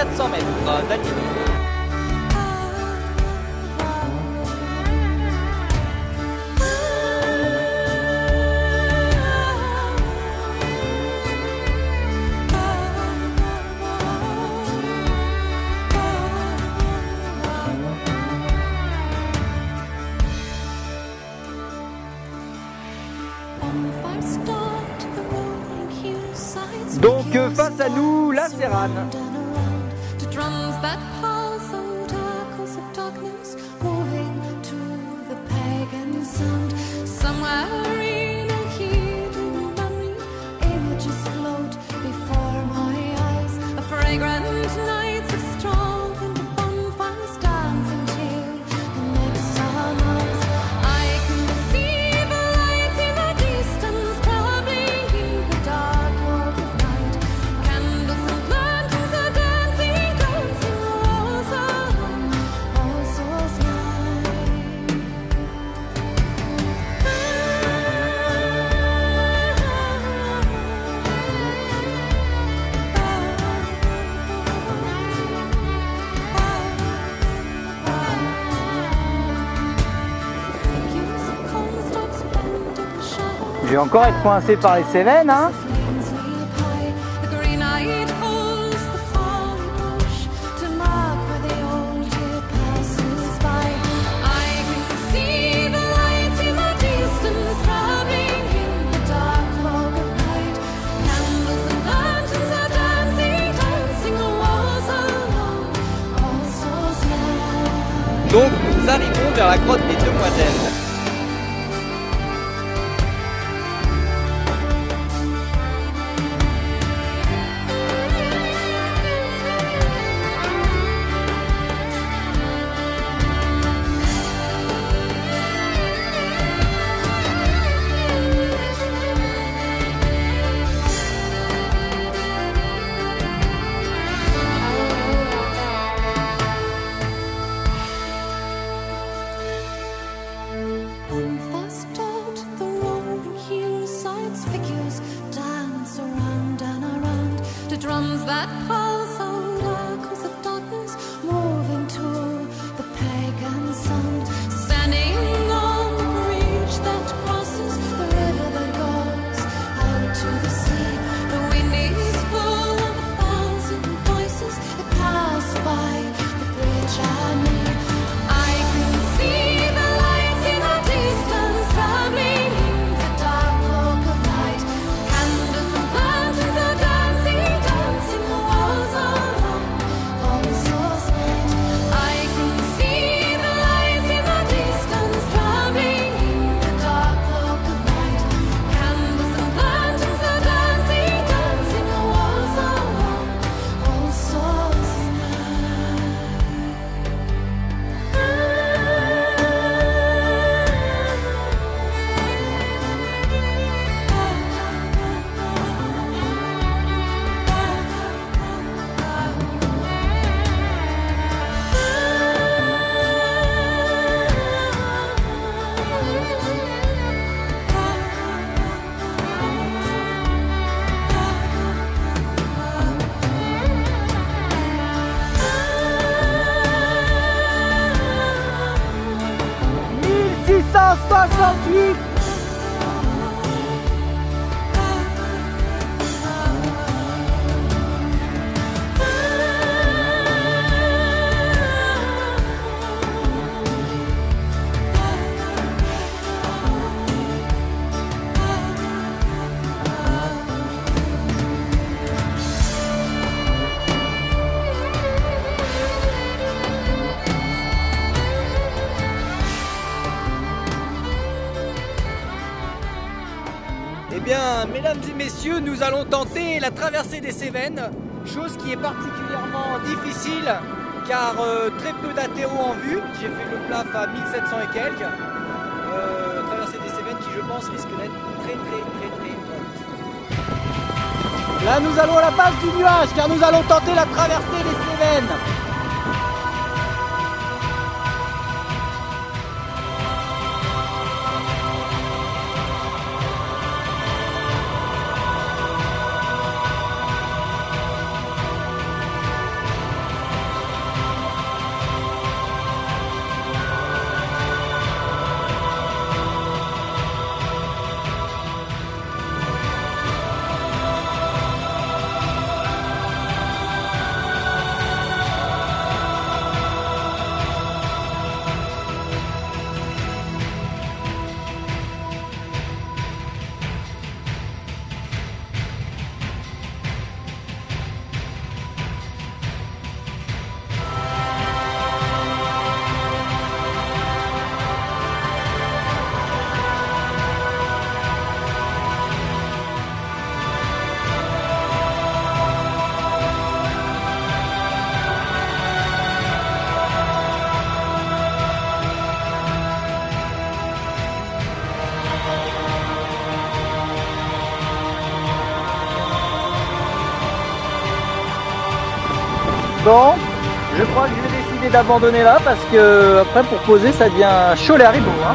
400 mètres d'altitude. Donc face à nous, la Serrane. hands that pulse on darkles of darkness, moving to the pagan sound somewhere. Je vais encore être coincé par les Cévennes, hein Donc nous arrivons vers la grotte des Demoiselles. not part. graças a ti. Eh bien, mesdames et messieurs, nous allons tenter la traversée des Cévennes, chose qui est particulièrement difficile car euh, très peu d'athéros en vue. J'ai fait le plaf à 1700 et quelques. Euh, traversée des Cévennes qui, je pense, risque d'être très très très très haute. Là, nous allons à la base du nuage car nous allons tenter la traversée des Cévennes. Bon, je crois que je vais décider d'abandonner là parce que après pour poser ça devient chaud les haribots. Hein.